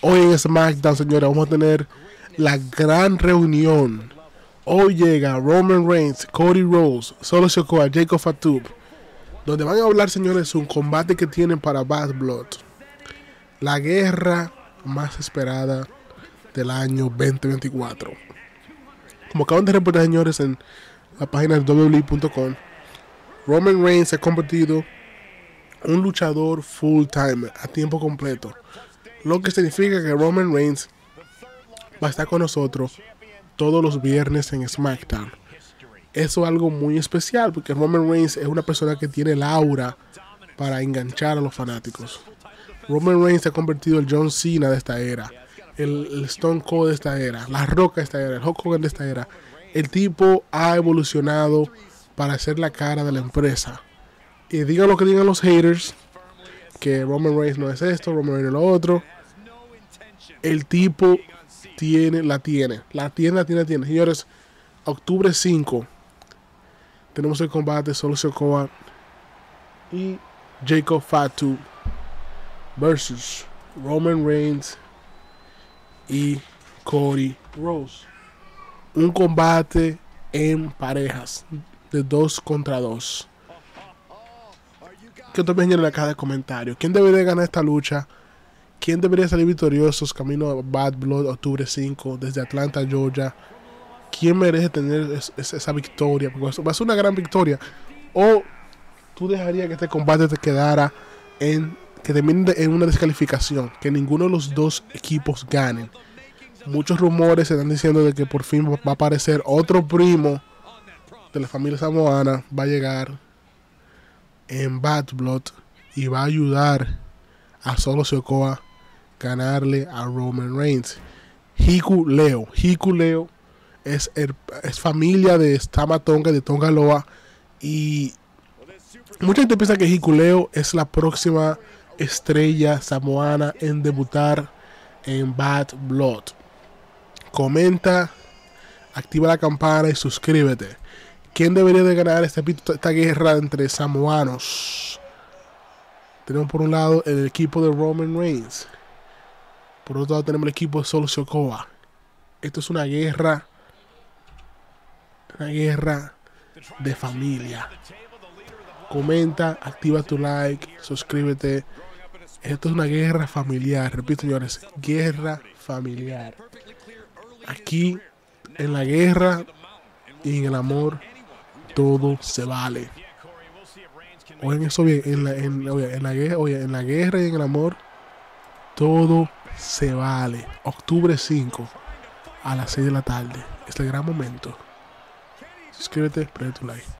Hoy en SmackDown, señores, vamos a tener la gran reunión. Hoy llega Roman Reigns, Cody Rhodes, Solo Sikoa, Jacob Fatu, donde van a hablar, señores, un combate que tienen para Bad Blood. La guerra más esperada del año 2024. Como acaban de reportar, señores, en la página de WWE.com, Roman Reigns se ha convertido en un luchador full time, a tiempo completo. Lo que significa que Roman Reigns va a estar con nosotros todos los viernes en SmackDown. Eso es algo muy especial porque Roman Reigns es una persona que tiene el aura para enganchar a los fanáticos. Roman Reigns se ha convertido en John Cena de esta era, el, Stone Cold de esta era, la Roca de esta era, el Hulk Hogan de esta era. El tipo ha evolucionado para ser la cara de la empresa. Y digan lo que digan los haters, que Roman Reigns no es esto, Roman Reigns es lo otro el tipo tiene, la tiene, la tiene, la tiene, la tiene. Señores, octubre 5 tenemos el combate Solo Sokoa y Jacob Fatu versus Roman Reigns y Cody Rose. Un combate en parejas de dos contra dos. ¿Qué te en la caja de comentarios? ¿Quién debería ganar esta lucha? ¿Quién debería salir victorioso camino Bad Blood octubre 5 desde Atlanta, Georgia? ¿Quién merece tener esa victoria? Porque va a ser una gran victoria. O tú dejarías que este combate te quedara en que termine en una descalificación, que ninguno de los dos equipos ganen. Muchos rumores se están diciendo de que por fin va a aparecer otro primo de la familia samoana, va a llegar en Bad Blood y va a ayudar a Solo Sokoa ganarle a Roman Reigns. Hiku Leo. Hiku Leo es, es familia de Stama Tonga, de Tongaloa. Y mucha gente piensa que Hiku Leo es la próxima estrella samoana en debutar en Bad Blood. Comenta, activa la campana y suscríbete. ¿Quién debería de ganar esta, esta guerra entre samoanos? Tenemos por un lado el equipo de Roman Reigns. Por otro lado tenemos el equipo de Solo Sokoa. Esto es una guerra. Una guerra de familia. Comenta, activa tu like, suscríbete. Esto es una guerra familiar. Repito, señores, guerra familiar. Aquí, en la guerra y en el amor, todo se vale. Oigan eso bien, en la, en, en la, en la guerra y en el amor, todo se vale. Octubre 5 a las 6 de la tarde. Es el gran momento. Suscríbete, prende tu like.